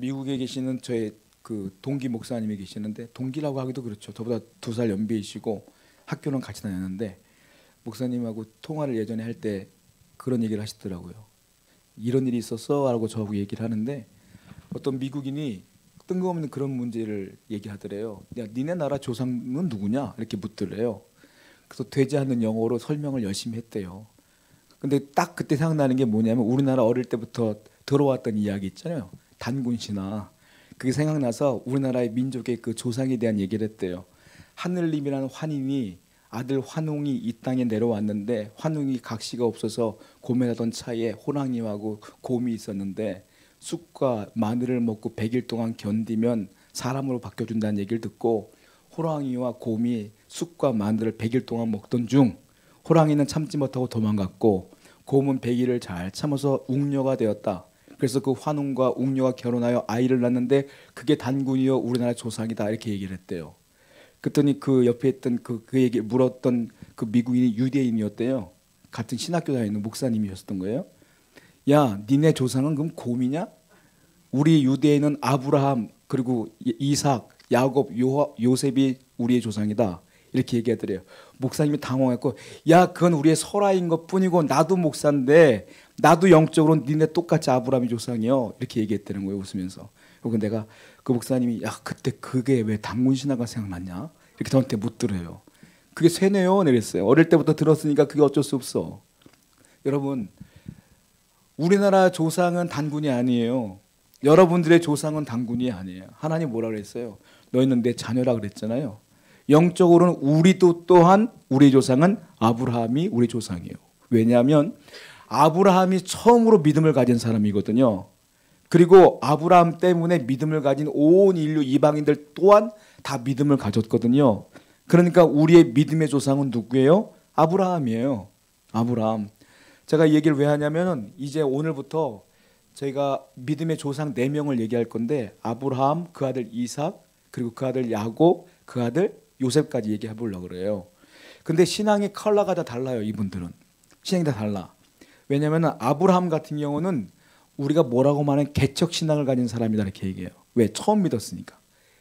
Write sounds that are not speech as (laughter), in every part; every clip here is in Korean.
미국에 계시는 저의 그 동기 목사님이 계시는데 동기라고 하기도 그렇죠. 저보다 두 살 연배이시고 학교는 같이 다녔는데 목사님하고 통화를 예전에 할 때 그런 얘기를 하시더라고요. 이런 일이 있었어라고 저하고 얘기를 하는데 어떤 미국인이 뜬금없는 그런 문제를 얘기하더래요. 야, 니네 나라 조상은 누구냐? 이렇게 묻더래요. 그래서 되지 않는 영어로 설명을 열심히 했대요. 근데 딱 그때 생각나는 게 뭐냐면 우리나라 어릴 때부터 들어왔던 이야기 있잖아요. 단군 신화. 그게 생각나서 우리나라의 민족의 그 조상에 대한 얘기를 했대요. 하늘님이라는 환인이 아들 환웅이 이 땅에 내려왔는데 환웅이 각시가 없어서 고민하던 차에 호랑이하고 곰이 있었는데 쑥과 마늘을 먹고 100일 동안 견디면 사람으로 바뀌어준다는 얘기를 듣고 호랑이와 곰이 쑥과 마늘을 100일 동안 먹던 중 호랑이는 참지 못하고 도망갔고 곰은 100일을 잘 참아서 웅녀가 되었다. 그래서 그 환웅과 웅녀가 결혼하여 아이를 낳는데 그게 단군이요 우리나라 조상이다 이렇게 얘기를 했대요. 그랬더니 그 옆에 있던 그, 그 얘기 물었던 그 미국인이 유대인이었대요. 같은 신학교 다니는 목사님이었던 거예요. 야, 니네 조상은 그럼 곰이냐? 우리 유대인은 아브라함 그리고 이삭, 야곱, 요, 요셉이 우리의 조상이다. 이렇게 얘기하더래요. 목사님이 당황했고, 야, 그건 우리의 설화인 것 뿐이고, 나도 목사인데, 나도 영적으로 니네 똑같이 아브라함이 조상이요. 이렇게 얘기했다는 거예요, 웃으면서. 그리고 내가 그 목사님이, 야, 그때 그게 왜 당군 신화가 생각났냐? 이렇게 저한테 묻더래요. 그게 쇠네요. 이랬어요. 어릴 때부터 들었으니까 그게 어쩔 수 없어. 여러분, 우리나라 조상은 단군이 아니에요. 여러분들의 조상은 단군이 아니에요. 하나님 뭐라 그랬어요? 너희는 내 자녀라 그랬잖아요. 영적으로는 우리도 또한 우리 조상은 아브라함이 우리 조상이에요. 왜냐하면 아브라함이 처음으로 믿음을 가진 사람이거든요. 그리고 아브라함 때문에 믿음을 가진 온 인류 이방인들 또한 다 믿음을 가졌거든요. 그러니까 우리의 믿음의 조상은 누구예요? 아브라함이에요. 아브라함. 제가 이 얘기를 왜 하냐면은 이제 오늘부터 저희가 믿음의 조상 네 명을 얘기할 건데 아브라함, 그 아들 이삭, 그리고 그 아들 야곱, 그 아들 요셉까지 얘기해 보려고 그래요. 근데 신앙의 컬러가 다 달라요, 이분들은. 신앙이 다 달라. 왜냐면은 아브라함 같은 경우는 우리가 뭐라고 말하는 개척 신앙을 가진 사람이다 이렇게 얘기해요. 왜? 처음 믿었으니까.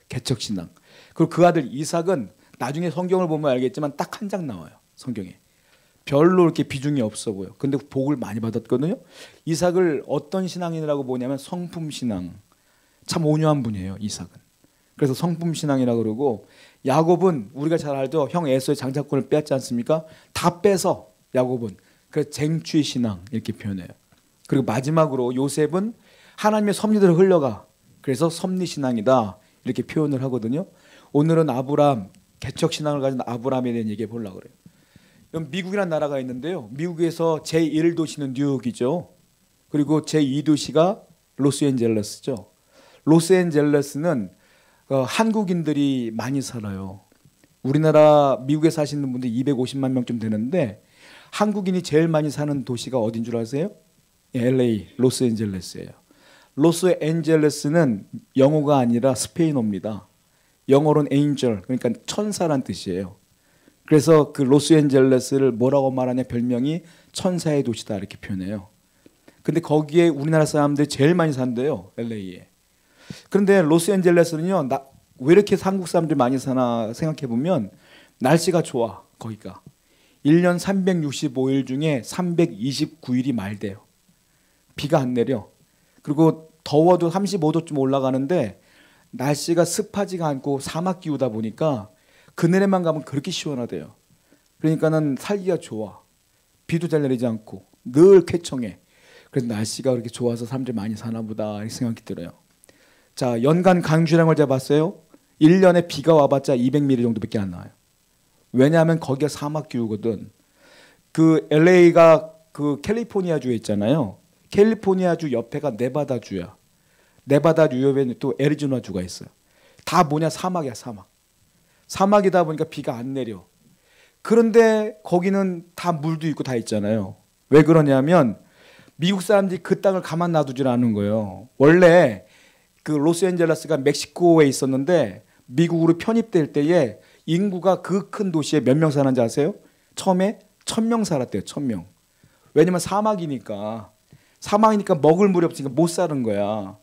개척 신앙. 그리고 그 아들 이삭은 나중에 성경을 보면 알겠지만 딱 한 장 나와요. 성경에. 별로 이렇게 비중이 없어 보여. 근데 복을 많이 받았거든요. 이삭을 어떤 신앙인이라고 보냐면 성품 신앙. 참 온유한 분이에요, 이삭은. 그래서 성품 신앙이라고 그러고 야곱은 우리가 잘 알죠. 형 에서의 장자권을 빼앗지 않습니까? 다 빼서 야곱은 그 쟁취 신앙 이렇게 표현해요. 그리고 마지막으로 요셉은 하나님의 섭리대로 흘러가. 그래서 섭리 신앙이다. 이렇게 표현을 하거든요. 오늘은 아브람 개척 신앙을 가진 아브람에 대한 얘기해 보려고 그래요. 미국이라는 나라가 있는데요. 미국에서 제1도시는 뉴욕이죠. 그리고 제2도시가 로스앤젤레스죠. 로스앤젤레스는 어, 한국인들이 많이 살아요. 우리나라 미국에 사시는 분들 250만 명쯤 되는데 한국인이 제일 많이 사는 도시가 어딘 줄 아세요? LA, 로스앤젤레스예요. 로스앤젤레스는 영어가 아니라 스페인어입니다. 영어로는 angel, 그러니까 천사란 뜻이에요. 그래서 그 로스앤젤레스를 뭐라고 말하냐 별명이 천사의 도시다 이렇게 표현해요. 근데 거기에 우리나라 사람들이 제일 많이 산대요. LA에. 그런데 로스앤젤레스는요. 나, 왜 이렇게 한국 사람들이 많이 사나 생각해 보면 날씨가 좋아. 거기가. 1년 365일 중에 329일이 말돼요. 비가 안 내려. 그리고 더워도 35도쯤 올라가는데 날씨가 습하지가 않고 사막 기후다 보니까 그늘에만 가면 그렇게 시원하대요. 그러니까는 살기가 좋아. 비도 잘 내리지 않고 늘 쾌청해. 그래서 날씨가 그렇게 좋아서 사람들이 많이 사나 보다 이렇게 생각이 들어요. 자, 연간 강주량을 재봤어요. 1년에 비가 와봤자 200mm 정도밖에 안 나와요. 왜냐하면 거기가 사막 기후거든. 그 LA가 그 캘리포니아 주에 있잖아요. 캘리포니아 주 옆에가 네바다 주야. 네바다 주 옆에 또 애리조나 주가 있어요. 다 뭐냐 사막이야 사막. 사막이다 보니까 비가 안 내려. 그런데 거기는 다 물도 있고 다 있잖아요. 왜 그러냐면 미국 사람들이 그 땅을 가만 놔두질 않은 거예요. 원래 그 로스앤젤레스가 멕시코에 있었는데 미국으로 편입될 때에 인구가 그 큰 도시에 몇 명 사는지 아세요? 처음에 천 명 살았대요. 천 명. 왜냐면 사막이니까 사막이니까 먹을 물이 없으니까 못 사는 거야.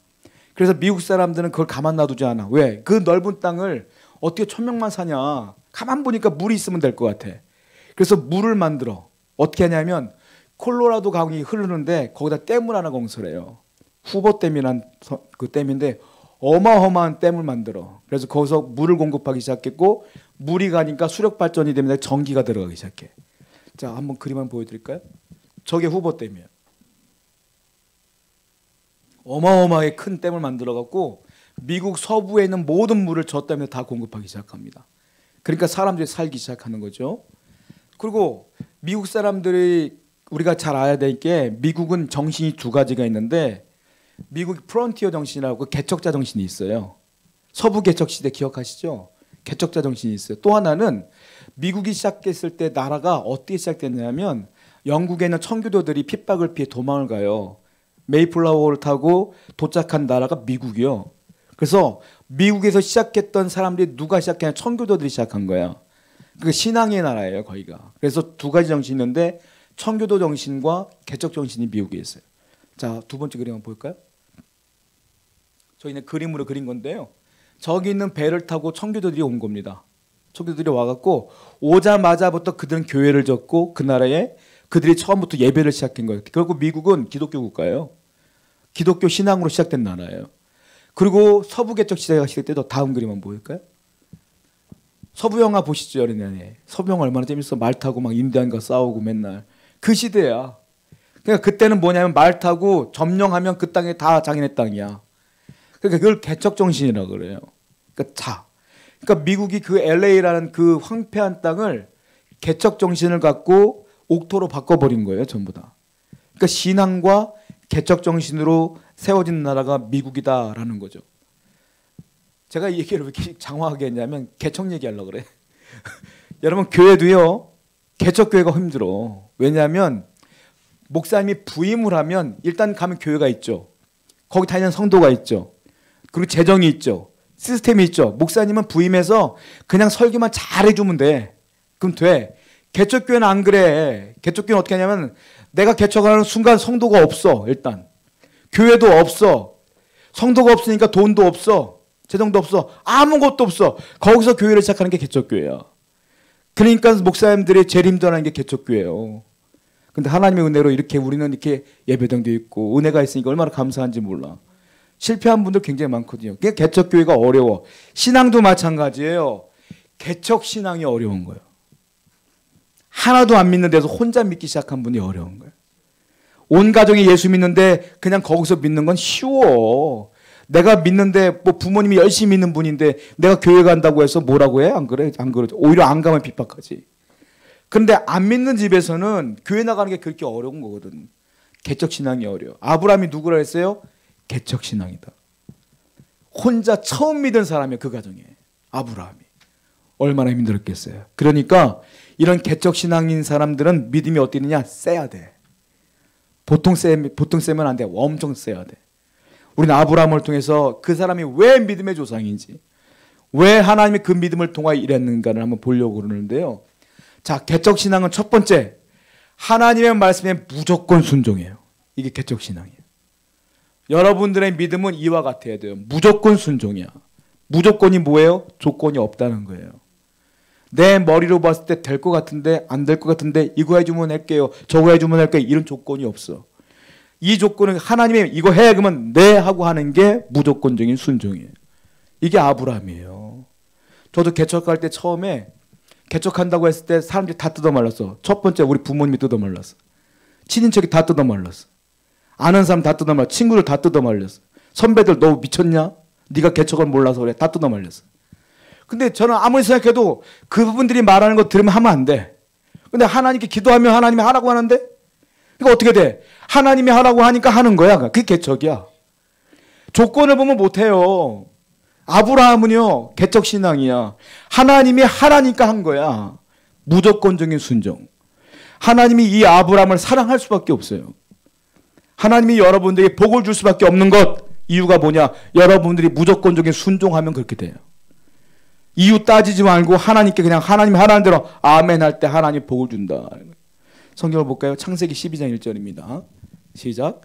그래서 미국 사람들은 그걸 가만 놔두지 않아. 왜? 그 넓은 땅을 어떻게 천 명만 사냐? 가만 보니까 물이 있으면 될 것 같아. 그래서 물을 만들어. 어떻게 하냐면 콜로라도 강이 흐르는데 거기다 댐을 하나 건설해요. 후보 댐이란 그 댐인데 어마어마한 댐을 만들어. 그래서 거기서 물을 공급하기 시작했고 물이 가니까 수력 발전이 되면 전기가 들어가기 시작해. 자, 한번 그림 한번 보여드릴까요? 저게 후보 댐이에요. 어마어마하게 큰 댐을 만들어 갖고 미국 서부에 있는 모든 물을 저 댐에 다 공급하기 시작합니다. 그러니까 사람들이 살기 시작하는 거죠. 그리고 미국 사람들이 우리가 잘 알아야 될 게 미국은 정신이 두 가지가 있는데 미국 프론티어 정신이라고 개척자 정신이 있어요. 서부 개척 시대 기억하시죠? 개척자 정신이 있어요. 또 하나는 미국이 시작했을 때 나라가 어떻게 시작됐냐면 영국에 있는 청교도들이 핍박을 피해 도망을 가요. 메이플라워를 타고 도착한 나라가 미국이요. 그래서 미국에서 시작했던 사람들이 누가 시작했냐 청교도들이 시작한 거야. 그 신앙의 나라예요, 거기가. 그래서 두 가지 정신이 있는데 청교도 정신과 개척 정신이 미국에 있어요. 자, 두 번째 그림 한번 볼까요? 저희는 그림으로 그린 건데요. 저기 있는 배를 타고 청교도들이 온 겁니다. 청교도들이 와갖고 오자마자부터 그들은 교회를 졌고 그 나라에 그들이 처음부터 예배를 시작한 거예요. 결국 미국은 기독교 국가예요. 기독교 신앙으로 시작된 나라예요. 그리고 서부 개척 시대가 시작돼도 다음 그림 한번 보일까요? 서부 영화 보시죠, 여러분. 서부 영화 얼마나 재밌어. 말 타고 막 인디안과 싸우고 맨날. 그 시대야. 그러니까 그때는 뭐냐면 말 타고 점령하면 그 땅이 다 자기네 땅이야. 그러니까 그걸 개척 정신이라고 그래요. 그러니까 자. 그러니까 미국이 그 LA라는 그 황폐한 땅을 개척 정신을 갖고 옥토로 바꿔버린 거예요, 전부 다. 그러니까 신앙과 개척 정신으로 세워진 나라가 미국이다라는 거죠. 제가 이 얘기를 왜 이렇게 장황하게 했냐면 개척 얘기하려고 그래. (laughs) 여러분 교회도요. 개척 교회가 힘들어. 왜냐하면 목사님이 부임을 하면 일단 가면 교회가 있죠. 거기 다니는 성도가 있죠. 그리고 재정이 있죠. 시스템이 있죠. 목사님은 부임해서 그냥 설교만 잘해주면 돼. 그럼 돼. 개척교회는 안 그래. 개척교회는 어떻게 하냐면 내가 개척하는 순간 성도가 없어. 일단. 교회도 없어. 성도가 없으니까 돈도 없어. 재정도 없어. 아무것도 없어. 거기서 교회를 시작하는 게 개척교회야. 그러니까 목사님들이 제일 힘들어하는 게 개척교회예요. 근데 하나님의 은혜로 이렇게 우리는 이렇게 예배당도 있고 은혜가 있으니까 얼마나 감사한지 몰라. 실패한 분들 굉장히 많거든요. 그게 개척 교회가 어려워. 신앙도 마찬가지예요. 개척 신앙이 어려운 거예요. 하나도 안 믿는 데서 혼자 믿기 시작한 분이 어려운 거예요. 온 가족이 예수 믿는데 그냥 거기서 믿는 건 쉬워. 내가 믿는데 뭐 부모님이 열심히 믿는 분인데 내가 교회 간다고 해서 뭐라고 해? 안 그래? 안 그러죠. 오히려 안 가면 핍박하지. 근데 안 믿는 집에서는 교회 나가는 게 그렇게 어려운 거거든. 개척 신앙이 어려워. 아브라함이 누구라 했어요? 개척 신앙이다. 혼자 처음 믿은 사람이 그 가정에 아브라함이 얼마나 힘들었겠어요. 그러니까 이런 개척 신앙인 사람들은 믿음이 어디느냐? 세야 돼. 보통 세 보통 세면 안 돼. 엄청 세야 돼. 우리는 아브라함을 통해서 그 사람이 왜 믿음의 조상인지, 왜 하나님이 그 믿음을 통하여 일했는가를 한번 보려고 그러는데요. 자, 개척 신앙은 첫 번째, 하나님의 말씀에 무조건 순종해요. 이게 개척 신앙이에요. 여러분들의 믿음은 이와 같아야 돼요. 무조건 순종이야. 무조건이 뭐예요? 조건이 없다는 거예요. 내 머리로 봤을 때 될 것 같은데 안 될 것 같은데 이거 해주면 할게요. 저거 해주면 할게요. 이런 조건이 없어. 이 조건은 하나님이 이거 해 그러면 네 하고 하는 게 무조건적인 순종이에요. 이게 아브라함이에요. 저도 개척할 때 처음에 개척한다고 했을 때 사람들이 다 뜯어말랐어. 첫 번째 우리 부모님이 뜯어말랐어. 친인척이 다 뜯어말랐어. 아는 사람 다 뜯어말랐어. 친구들 다 뜯어말렸어. 선배들 너 미쳤냐? 네가 개척을 몰라서 그래. 다 뜯어말렸어. 근데 저는 아무리 생각해도 그분들이 말하는 거 들으면 하면 안 돼. 근데 하나님께 기도하면 하나님이 하라고 하는데 그러니까 어떻게 돼? 하나님이 하라고 하니까 하는 거야. 그게 개척이야. 조건을 보면 못해요. 아브라함은요, 개척 신앙이야. 하나님이 하라니까 한 거야. 무조건적인 순종. 하나님이 이 아브라함을 사랑할 수밖에 없어요. 하나님이 여러분들에게 복을 줄 수밖에 없는 것. 이유가 뭐냐? 여러분들이 무조건적인 순종하면 그렇게 돼요. 이유 따지지 말고 하나님께 그냥 하나님 하라는 대로 아멘 할 때 하나님 복을 준다. 성경을 볼까요? 창세기 12장 1절입니다. 시작.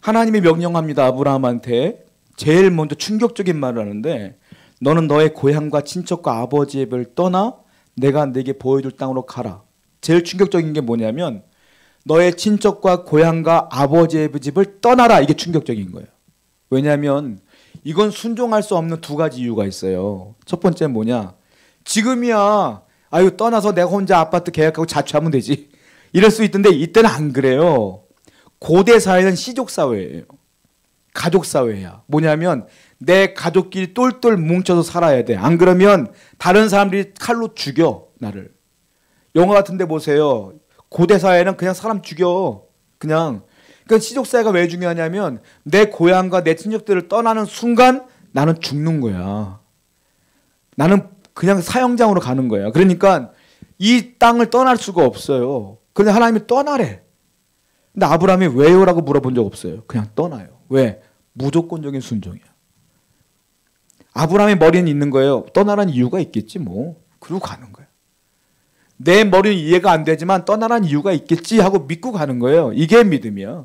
하나님이 명령합니다. 아브라함한테 제일 먼저 충격적인 말을 하는데 너는 너의 고향과 친척과 아버지의 별 떠나 내가 내게 보여줄 땅으로 가라. 제일 충격적인 게 뭐냐면 너의 친척과 고향과 아버지의 집을 떠나라. 이게 충격적인 거예요. 왜냐하면 이건 순종할 수 없는 두 가지 이유가 있어요. 첫 번째는 뭐냐? 지금이야. 아유 떠나서 내가 혼자 아파트 계약하고 자취하면 되지. 이럴 수 있던데 이때는 안 그래요. 고대 사회는 시족 사회예요. 가족 사회야. 뭐냐면 내 가족끼리 똘똘 뭉쳐서 살아야 돼. 안 그러면 다른 사람들이 칼로 죽여 나를. 영화 같은데 보세요. 고대 사회는 그냥 사람 죽여. 그냥. 그러니까 시족 사회가 왜 중요하냐면 내 고향과 내 친척들을 떠나는 순간 나는 죽는 거야. 나는 그냥 사형장으로 가는 거야. 그러니까 이 땅을 떠날 수가 없어요. 그런데 하나님이 떠나래. 근데 아브라함이 왜요라고 물어본 적 없어요. 그냥 떠나요. 왜? 무조건적인 순종이야. 아브라함의 머리는 있는 거예요. 떠나라는 이유가 있겠지 뭐. 그리고 가는 거야. 내 머리는 이해가 안 되지만 떠나라는 이유가 있겠지 하고 믿고 가는 거예요. 이게 믿음이야.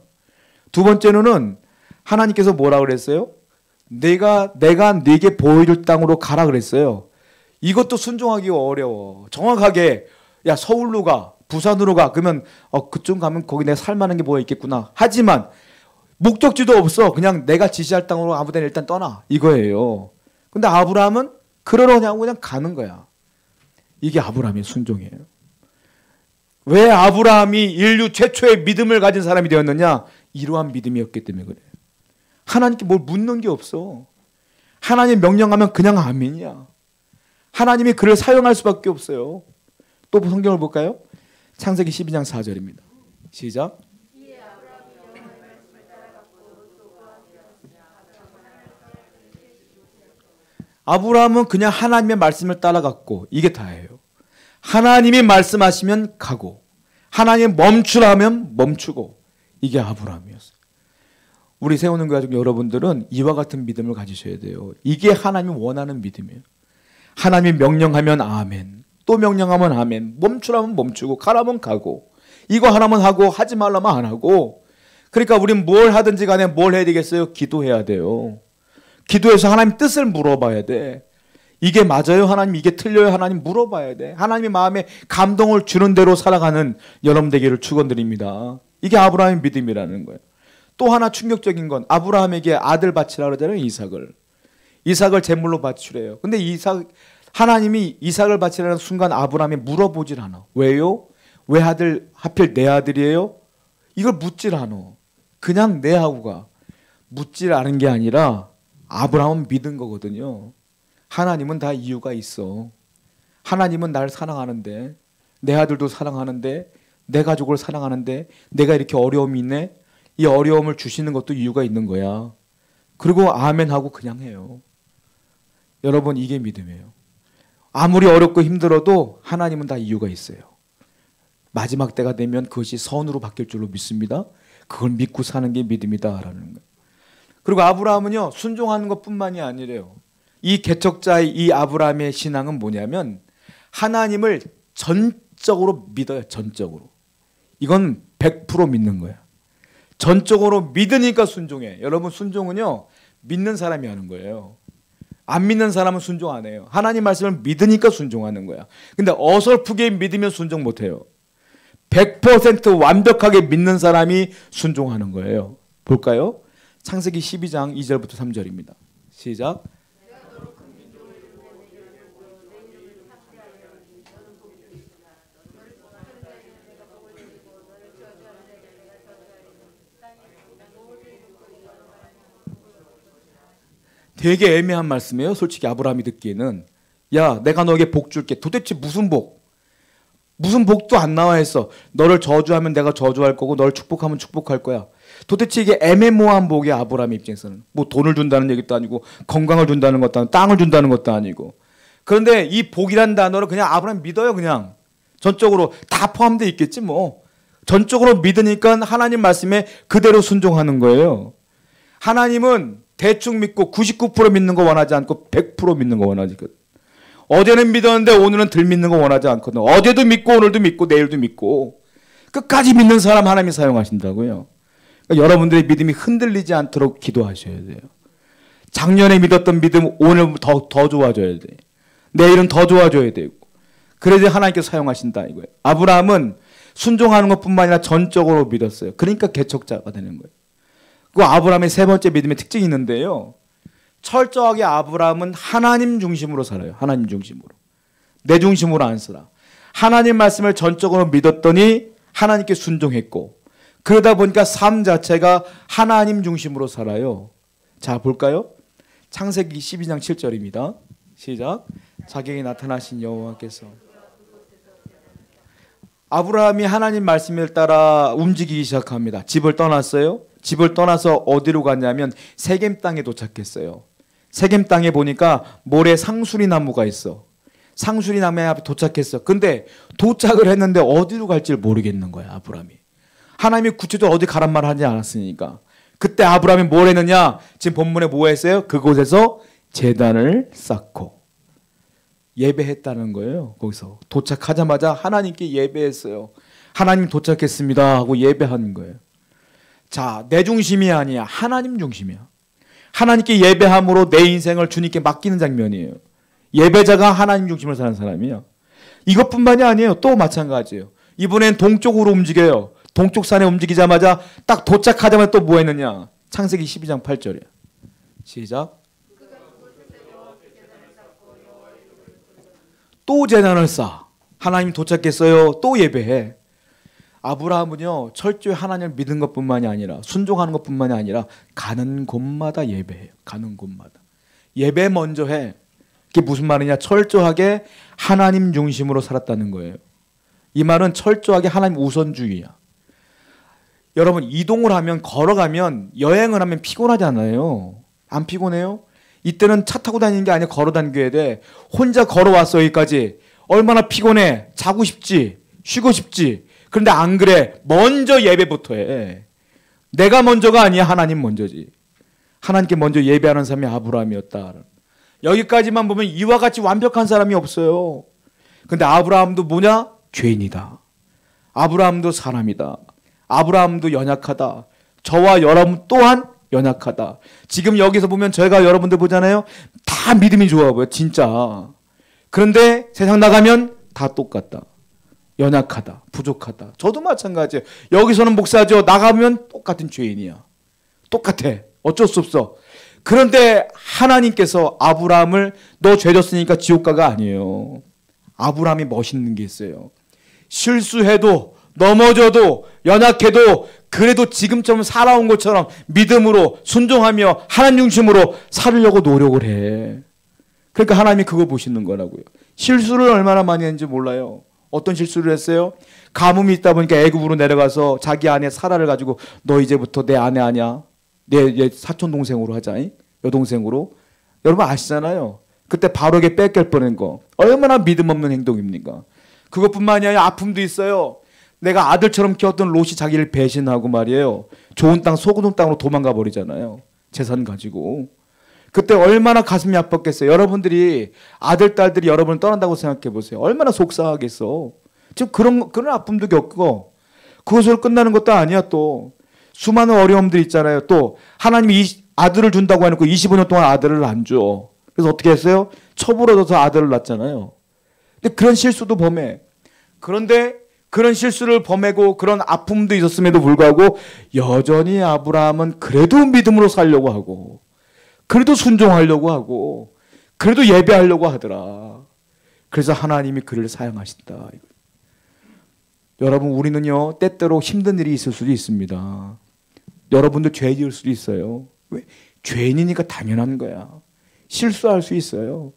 두 번째로는 하나님께서 뭐라 그랬어요? 내가 내가 네게 보여줄 땅으로 가라 그랬어요. 이것도 순종하기 어려워. 정확하게 야 서울로 가, 부산으로 가. 그러면 어 그쪽 가면 거기 내가 살 만한 게 뭐가 있겠구나. 하지만 목적지도 없어. 그냥 내가 지시할 땅으로 아무 데나 일단 떠나. 이거예요. 근데 아브라함은 그러려냐고 그냥 가는 거야. 이게 아브라함의 순종이에요. 왜 아브라함이 인류 최초의 믿음을 가진 사람이 되었느냐? 이러한 믿음이었기 때문에 그래요. 하나님께 뭘 묻는 게 없어. 하나님 명령하면 그냥 아멘이야. 하나님이 그를 사용할 수밖에 없어요. 또 성경을 볼까요? 창세기 12장 4절입니다. 시작. 아브라함은 그냥 하나님의 말씀을 따라갔고 이게 다예요. 하나님이 말씀하시면 가고 하나님 멈추라면 멈추고 이게 아브라함이었어요. 우리 세우는 가족 여러분들은 이와 같은 믿음을 가지셔야 돼요. 이게 하나님이 원하는 믿음이에요. 하나님이 명령하면 아멘. 또 명령하면 아멘. 멈추라면 멈추고 가라면 가고 이거 하라면 하고 하지 말라면 안 하고 그러니까 우리는 뭘 하든지 간에 뭘 해야 되겠어요? 기도해야 돼요. 기도해서 하나님 뜻을 물어봐야 돼. 이게 맞아요? 하나님 이게 틀려요? 하나님 물어봐야 돼. 하나님의 마음에 감동을 주는 대로 살아가는 여러분 되기를 축원드립니다. 이게 아브라함의 믿음이라는 거예요. 또 하나 충격적인 건 아브라함에게 아들 바치라 그러잖아요. 이삭을. 이삭을 제물로 바치래요. 근데 이삭 하나님이 이삭을 바치라는 순간 아브라함이 물어보질 않아. 왜요? 왜 아들 하필 내 아들이에요? 이걸 묻질 않아. 그냥 내 하고 가. 묻질 않은 게 아니라 아브라함은 믿은 거거든요. 하나님은 다 이유가 있어. 하나님은 날 사랑하는데 내 아들도 사랑하는데 내 가족을 사랑하는데 내가 이렇게 어려움이 있네. 이 어려움을 주시는 것도 이유가 있는 거야. 그리고 아멘 하고 그냥 해요. 여러분 이게 믿음이에요. 아무리 어렵고 힘들어도 하나님은 다 이유가 있어요. 마지막 때가 되면 그것이 선으로 바뀔 줄로 믿습니다. 그걸 믿고 사는 게 믿음이다라는 거예요. 그리고 아브라함은요 순종하는 것뿐만이 아니래요. 이 개척자의 이 아브라함의 신앙은 뭐냐면 하나님을 전적으로 믿어요. 전적으로. 이건 100% 믿는 거야. 전적으로 믿으니까 순종해. 여러분 순종은요. 믿는 사람이 하는 거예요. 안 믿는 사람은 순종 안 해요. 하나님 말씀을 믿으니까 순종하는 거야. 근데 어설프게 믿으면 순종 못 해요. 100% 완벽하게 믿는 사람이 순종하는 거예요. 볼까요? 창세기 12장 2절부터 3절입니다. 시작. 되게 애매한 말씀이에요. 솔직히 아브라함이 듣기에는 야 내가 너에게 복 줄게. 도대체 무슨 복? 무슨 복도 안 나와 있어. 너를 저주하면 내가 저주할 거고 너를 축복하면 축복할 거야. 도대체 이게 애매모호한 복이 아브라함 입장에서는 뭐 돈을 준다는 얘기도 아니고 건강을 준다는 것도 아니고 땅을 준다는 것도 아니고 그런데 이 복이란 단어를 그냥 아브라함 믿어요 그냥 전적으로 다 포함되어 있겠지 뭐 전적으로 믿으니까 하나님 말씀에 그대로 순종하는 거예요 하나님은 대충 믿고 99% 믿는 거 원하지 않고 100% 믿는 거 원하거든 어제는 믿었는데 오늘은 덜 믿는 거 원하지 않거든 어제도 믿고 오늘도 믿고 내일도 믿고 끝까지 믿는 사람 하나님이 사용하신다고요 그러니까 여러분들의 믿음이 흔들리지 않도록 기도하셔야 돼요. 작년에 믿었던 믿음 오늘 더, 더 좋아져야 돼. 내일은 더 좋아져야 되고. 그래야 하나님께서 사용하신다 이거예요. 아브라함은 순종하는 것뿐만 아니라 전적으로 믿었어요. 그러니까 개척자가 되는 거예요. 그 아브라함의 세 번째 믿음의 특징이 있는데요. 철저하게 아브라함은 하나님 중심으로 살아요. 하나님 중심으로. 내 중심으로 안 살아. 하나님 말씀을 전적으로 믿었더니 하나님께 순종했고 그러다 보니까 삶 자체가 하나님 중심으로 살아요. 자, 볼까요? 창세기 12장 7절입니다. 시작. 자기에게 나타나신 여호와께서 아브라함이 하나님 말씀을 따라 움직이기 시작합니다. 집을 떠났어요. 집을 떠나서 어디로 갔냐면 세겜 땅에 도착했어요. 세겜 땅에 보니까 모래 상수리 나무가 있어. 상수리 나무 앞에 도착했어. 근데 도착을 했는데 어디로 갈지를 모르겠는 거야, 아브라함이. 하나님이 구체적으로 어디 가란 말 하지 않았으니까. 그때 아브라함이 뭘 했느냐? 지금 본문에 뭐 했어요? 그곳에서 재단을 쌓고 예배했다는 거예요. 거기서 도착하자마자 하나님께 예배했어요. 하나님 도착했습니다 하고 예배하는 거예요. 자, 내 중심이 아니야. 하나님 중심이야. 하나님께 예배함으로 내 인생을 주님께 맡기는 장면이에요. 예배자가 하나님 중심을 사는 사람이에요. 이것뿐만이 아니에요. 또 마찬가지예요. 이번엔 동쪽으로 움직여요. 동쪽 산에 움직이자마자 딱 도착하자마자 또 뭐 했느냐? 창세기 12장 8절이야. 시작. 또 재난을 쌓. 하나님 도착했어요. 또 예배해. 아브라함은요 철저히 하나님을 믿는 것뿐만이 아니라 순종하는 것뿐만이 아니라 가는 곳마다 예배해요. 가는 곳마다 예배 먼저 해. 그게 무슨 말이냐? 철저하게 하나님 중심으로 살았다는 거예요. 이 말은 철저하게 하나님 우선주의야. 여러분 이동을 하면 걸어가면 여행을 하면 피곤하잖아요. 안 피곤해요? 이때는 차 타고 다니는 게 아니라 걸어 다녀야 돼. 혼자 걸어왔어 여기까지. 얼마나 피곤해. 자고 싶지. 쉬고 싶지. 그런데 안 그래. 먼저 예배부터 해. 내가 먼저가 아니야. 하나님 먼저지. 하나님께 먼저 예배하는 사람이 아브라함이었다. 여기까지만 보면 이와 같이 완벽한 사람이 없어요. 근데 아브라함도 뭐냐? 죄인이다. 아브라함도 사람이다. 아브라함도 연약하다. 저와 여러분 또한 연약하다. 지금 여기서 보면 저희가 여러분들 보잖아요. 다 믿음이 좋아 보여. 진짜. 그런데 세상 나가면 다 똑같다. 연약하다. 부족하다. 저도 마찬가지예요. 여기서는 목사죠. 나가면 똑같은 죄인이야. 똑같아. 어쩔 수 없어. 그런데 하나님께서 아브라함을 너 죄졌으니까 지옥가가 아니에요. 아브라함이 멋있는 게 있어요. 실수해도 넘어져도 연약해도 그래도 지금처럼 살아온 것처럼 믿음으로 순종하며 하나님 중심으로 살려고 노력을 해. 그러니까 하나님이 그거 보시는 거라고요. 실수를 얼마나 많이 했는지 몰라요. 어떤 실수를 했어요? 가뭄이 있다 보니까 애굽으로 내려가서 자기 아내 사라를 가지고 너 이제부터 내 아내 아니야? 내, 사촌 동생으로 하자. 여동생으로. 여러분 아시잖아요. 그때 바로에게 뺏길 뻔한 거. 얼마나 믿음 없는 행동입니까? 그것뿐만이 아니라 아픔도 있어요. 내가 아들처럼 키웠던 롯이 자기를 배신하고 말이에요. 좋은 땅 소금 땅으로 도망가 버리잖아요. 재산 가지고. 그때 얼마나 가슴이 아팠겠어요. 여러분들이 아들 딸들이 여러분을 떠난다고 생각해 보세요. 얼마나 속상하겠어. 지금 그런 그런 아픔도 겪고 그것으로 끝나는 것도 아니야 또 수많은 어려움들 있잖아요. 또 하나님이 이 아들을 준다고 해놓고 25년 동안 아들을 안 줘. 그래서 어떻게 했어요? 얻어서 아들을 낳잖아요. 근데 그런 실수도 범해. 그런데 그런 실수를 범하고 그런 아픔도 있었음에도 불구하고 여전히 아브라함은 그래도 믿음으로 살려고 하고 그래도 순종하려고 하고 그래도 예배하려고 하더라. 그래서 하나님이 그를 사용하신다. 여러분 우리는요 때때로 힘든 일이 있을 수도 있습니다. 여러분도 죄 지을 수도 있어요. 왜? 죄인이니까 당연한 거야. 실수할 수 있어요.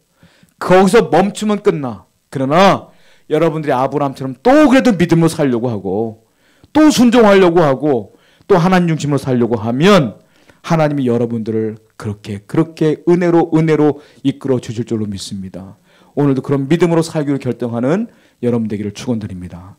거기서 멈추면 끝나. 그러나 여러분들이 아브라함처럼 또 그래도 믿음으로 살려고 하고 또 순종하려고 하고 또 하나님 중심으로 살려고 하면 하나님이 여러분들을 그렇게 그렇게 은혜로 은혜로 이끌어 주실 줄로 믿습니다. 오늘도 그런 믿음으로 살기로 결정하는 여러분 되기를 축원드립니다.